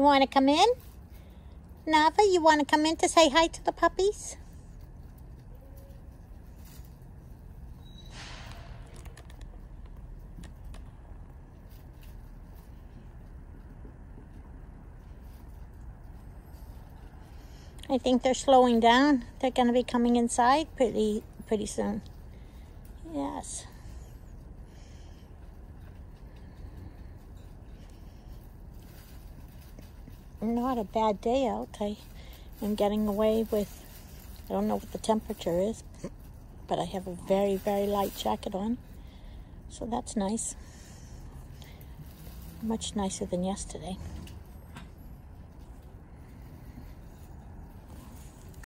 You want to come in? Nava, you want to come in to say hi to the puppies? I think they're slowing down. They're going to be coming inside pretty pretty soon. Yes. Not a bad day out. I am getting away with, I don't know what the temperature is, but I have a very, very light jacket on. So that's nice. Much nicer than yesterday.